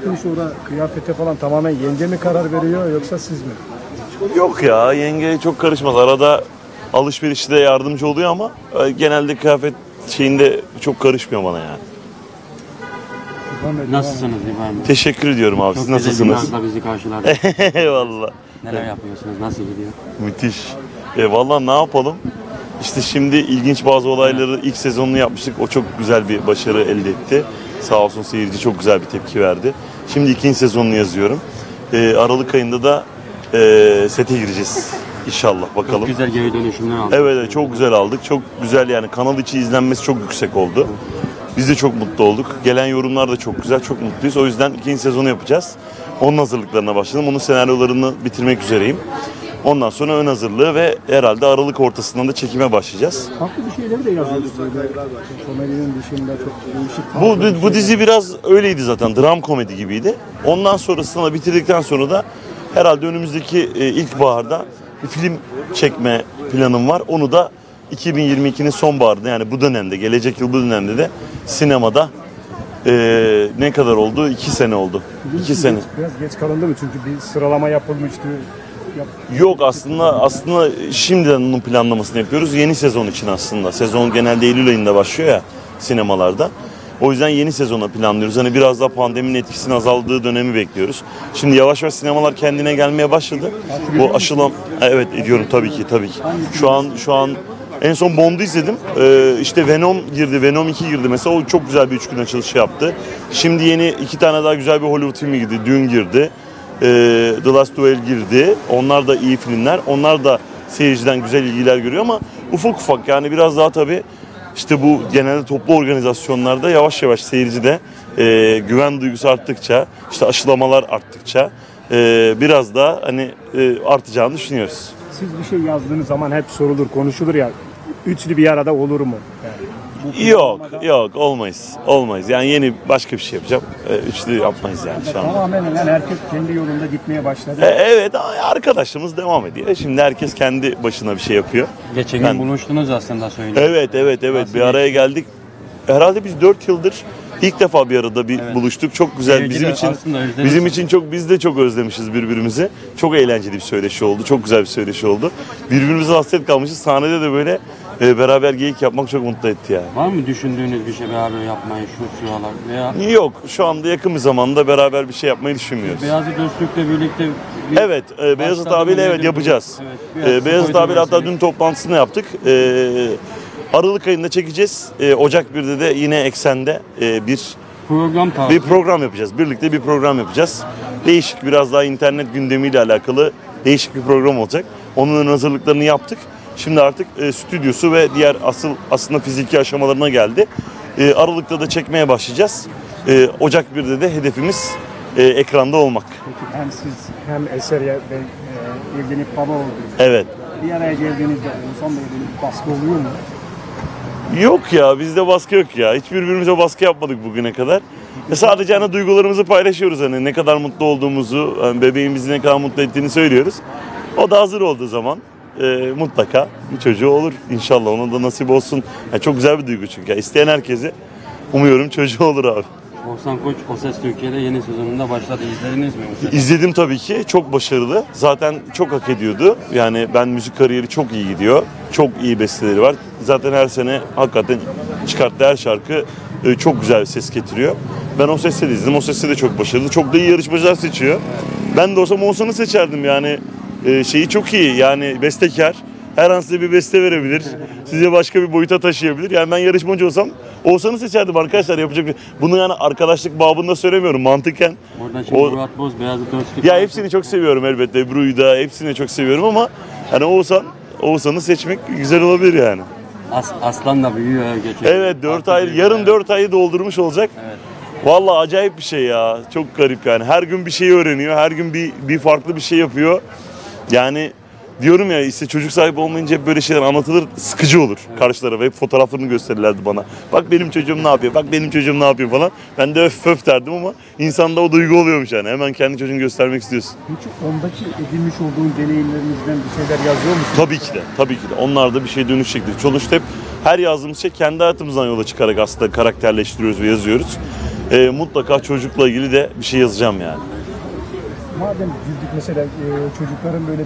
Bütün sonra kıyafete falan tamamen yenge mi karar veriyor yoksa siz mi? Yok ya yenge çok karışmaz. Arada alışverişte yardımcı oluyor ama e, genelde kıyafet şeyinde çok karışmıyor bana yani. İbrahim Bey, Nasılsınız İbrahim Bey? Teşekkür ediyorum abi. Siz Çok güzel bir nasılsınız? bizi karşıladınız. Eyvallah. Neler yapıyorsunuz? Nasıl gidiyor? Müthiş. E, Valla ne yapalım? İşte şimdi ilginç bazı olayları ilk sezonunu yapmıştık. O çok güzel bir başarı elde etti. Sağ olsun seyirci çok güzel bir tepki verdi. Şimdi ikinci sezonunu yazıyorum. E, Aralık ayında da e, sete gireceğiz. İnşallah bakalım. Çok güzel geri dönüşümler aldık. Evet, evet çok güzel aldık. Çok güzel yani kanal içi izlenmesi çok yüksek oldu. Biz de çok mutlu olduk. Gelen yorumlar da çok güzel, çok mutluyuz. O yüzden ikinci sezonu yapacağız. Onun hazırlıklarına başladım. Onun senaryolarını bitirmek üzereyim. Ondan sonra ön hazırlığı ve herhalde Aralık ortasından da çekime başlayacağız. Farklı bir şeyleri de yazıyoruz. Komedinin dışında çok değişik. Bu, bir bu şeyler. dizi biraz öyleydi zaten. Dram komedi gibiydi. Ondan sonrasında da bitirdikten sonra da herhalde önümüzdeki e, ilkbaharda bir film çekme planım var. Onu da 2022'nin sonbaharında yani bu dönemde, gelecek yıl bu dönemde de sinemada e, ne kadar oldu? İki sene oldu. İki sene. Biraz geç kalındı mı? Çünkü bir sıralama yapılmıştı. Yok aslında aslında şimdiden onun planlamasını yapıyoruz. Yeni sezon için aslında. Sezon genelde Eylül ayında başlıyor ya sinemalarda. O yüzden yeni sezona planlıyoruz. Hani biraz daha pandeminin etkisinin azaldığı dönemi bekliyoruz. Şimdi yavaş yavaş sinemalar kendine gelmeye başladı. Bu aşılam evet ediyorum tabii ki tabii ki. Şu an şu an en son Bond'u izledim. Ee, işte Venom girdi, Venom 2 girdi mesela. O çok güzel bir üç gün açılışı yaptı. Şimdi yeni iki tane daha güzel bir Hollywood filmi girdi. Dün girdi. Ee, The Last Duel girdi. Onlar da iyi filmler. Onlar da seyirciden güzel ilgiler görüyor ama ufak ufak yani biraz daha tabii işte bu genelde toplu organizasyonlarda yavaş yavaş seyircide e, güven duygusu arttıkça, işte aşılamalar arttıkça e, biraz daha hani e, artacağını düşünüyoruz. Siz bir şey yazdığınız zaman hep sorulur, konuşulur ya. Üçlü bir arada olur mu? Yani bu Yok, olmadan yok olmayız. Olmayız. Yani yeni başka bir şey yapacağım. E, üçlü yapmayız yani şu an. Tamamen yani herkes kendi yolunda gitmeye başladı. E, evet arkadaşlarımız devam ediyor. Şimdi herkes kendi başına bir şey yapıyor. Geçen Ben- gün buluştunuz aslında söyleyeyim. Evet evet evet bir araya geldik. Herhalde biz 4 yıldır ilk defa bir arada bir Evet. buluştuk. Çok güzel Seyirci bizim için bizim için çok biz de çok özlemişiz birbirimizi. Çok eğlenceli bir söyleşi oldu. Çok güzel bir söyleşi oldu. Birbirimize hasret kalmışız. Sahnede de böyle e, beraber geyik yapmak çok mutlu etti yani. Var mı düşündüğünüz bir şey beraber yapmayı şu sıralar veya Yok şu anda yakın bir zamanda beraber bir şey yapmayı düşünmüyoruz. Beyazı Dostluk'la birlikte bir Evet, e, Beyazıt abiyle evet yapacağız. Evet, E, Beyazıt abiyle hatta dün toplantısını yaptık. E, Aralık ayında çekeceğiz. E, Ocak 1'de de yine eksende e, bir program tarzı. bir program yapacağız. Birlikte bir program yapacağız. Değişik biraz daha internet gündemiyle alakalı değişik bir program olacak. Onun hazırlıklarını yaptık. Şimdi artık e, stüdyosu ve diğer asıl aslında fiziki aşamalarına geldi. E, Aralık'ta da çekmeye başlayacağız. E, Ocak 1'de de hedefimiz e, ekranda olmak. Peki hem siz hem Eser ya- ve e, ilgili baba oldunuz. Evet. Bir araya geldiğinizde Bey'le bir baskı oluyor mu? Yok ya bizde baskı yok ya. Hiç birbirimize baskı yapmadık bugüne kadar. E sadece hani duygularımızı paylaşıyoruz hani ne kadar mutlu olduğumuzu, hani bebeğin bizi ne kadar mutlu ettiğini söylüyoruz. O da hazır olduğu zaman e, mutlaka bir çocuğu olur inşallah ona da nasip olsun. Ya çok güzel bir duygu çünkü. Ya İsteyen herkese umuyorum çocuğu olur abi. Oğuzhan Koç O Ses Türkiye'de yeni sezonunda başladı. İzlediniz mi? sezon? İzledim tabii ki. Çok başarılı. Zaten çok hak ediyordu. Yani ben müzik kariyeri çok iyi gidiyor. Çok iyi besteleri var. Zaten her sene hakikaten çıkarttığı her şarkı e, çok güzel bir ses getiriyor. Ben o sesle de izledim. O sesle de çok başarılı. Çok da iyi yarışmacılar seçiyor. Ben de olsam Oğuzhan'ı seçerdim yani. E, şeyi çok iyi yani bestekar. Her an size bir beste verebilir. Size başka bir boyuta taşıyabilir. Yani ben yarışmacı olsam Oğuzhan'ı seçerdim arkadaşlar. Yapacak bir... Bunu yani arkadaşlık babında söylemiyorum. Mantıken Buradan şimdi O- Murat Boz, Beyazı Dostluk. ya hepsini çok seviyorum elbette. Ebru'yu da hepsini çok seviyorum ama hani Oğuzhan, Oğuzhan'ı seçmek güzel olabilir yani. As, Aslan da büyüyor geçiyor. Evet 4 Artık ay, yarın 4 ayı doldurmuş olacak. Evet. Vallahi acayip bir şey ya. Çok garip yani. Her gün bir şey öğreniyor. Her gün bir, bir farklı bir şey yapıyor. Yani diyorum ya işte çocuk sahibi olmayınca hep böyle şeyler anlatılır sıkıcı olur karşı tarafa. Hep fotoğraflarını gösterirlerdi bana. Bak benim çocuğum ne yapıyor, bak benim çocuğum ne yapıyor falan. Ben de öf öf derdim ama insanda o duygu oluyormuş yani. Hemen kendi çocuğunu göstermek istiyorsun. Peki ondaki edinmiş olduğun deneyimlerinizden bir şeyler yazıyor musunuz? Tabii ki de, tabii ki de. Onlar da bir şey dönüşecektir. Sonuçta hep her yazdığımız şey kendi hayatımızdan yola çıkarak aslında karakterleştiriyoruz ve yazıyoruz. e, mutlaka çocukla ilgili de bir şey yazacağım yani. Madem girdik mesela e, çocukların böyle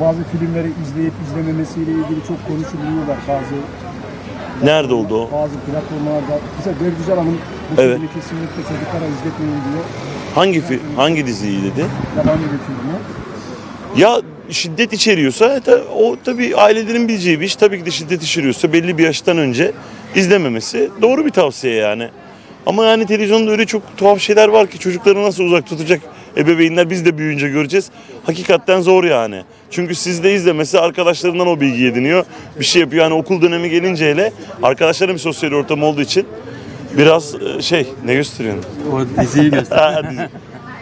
bazı filmleri izleyip izlememesiyle ilgili çok konuşuluyorlar bazı Nerede oldu o? bazı platformlarda. Mesela Bergüzar Hanım bu Evet. filmi kesinlikle çocuklara izletmeyin diyor. Hangi fi- hangi diziyi dedi? Yabancı bir filmi. Ya şiddet içeriyorsa e, ta- o tabii ailelerin bileceği bir iş. Tabii ki de şiddet içeriyorsa belli bir yaştan önce izlememesi doğru bir tavsiye yani. Ama yani televizyonda öyle çok tuhaf şeyler var ki çocukları nasıl uzak tutacak ebeveynler biz de büyüyünce göreceğiz. Hakikaten zor yani. Çünkü sizde izlemesi arkadaşlarından o bilgi ediniyor. Bir şey yapıyor. Yani okul dönemi gelince hele arkadaşların bir sosyal ortam olduğu için biraz e, şey ne gösteriyorsun? O diziyi göster. Ha, dizi.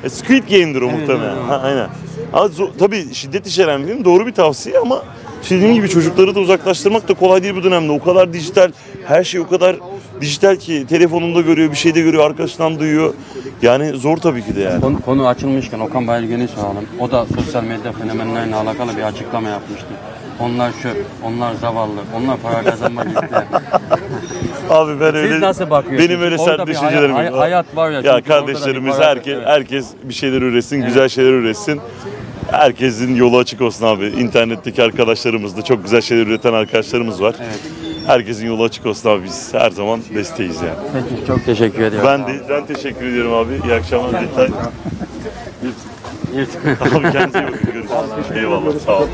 E, Squid Game'dir o muhtemelen. evet. Ha, aynen. Ama tabii şiddet içeren bir film doğru bir tavsiye ama dediğim gibi çocukları da uzaklaştırmak da kolay değil bu dönemde. O kadar dijital, her şey o kadar dijital ki telefonunda görüyor, bir şeyde görüyor, arkasından duyuyor. Yani zor tabii ki de yani. Konu, konu açılmışken Okan Bayülgen'i soralım. O da sosyal medya fenomenlerine alakalı bir açıklama yapmıştı. Onlar çöp, onlar zavallı, onlar para kazanmak isteyen. Abi ben öyle nasıl bakıyorsunuz? Benim öyle Orada sert bir düşüncelerim hay- yok. hay- hayat var ya, çünkü Ya ortada bir kardeşlerimiz para- herkes evet. herkes bir şeyler üretsin, güzel şeyler üretsin. Herkesin yolu açık olsun abi. İnternetteki arkadaşlarımız da çok güzel şeyler üreten arkadaşlarımız var. Evet. Herkesin yolu açık olsun abi. Biz her zaman desteğiz yani. Peki çok teşekkür ediyorum. Ben de ben teşekkür ediyorum abi. İyi akşamlar. Detay. Abi kendinize iyi bakın. Görüşürüz. Eyvallah. Sağ olun.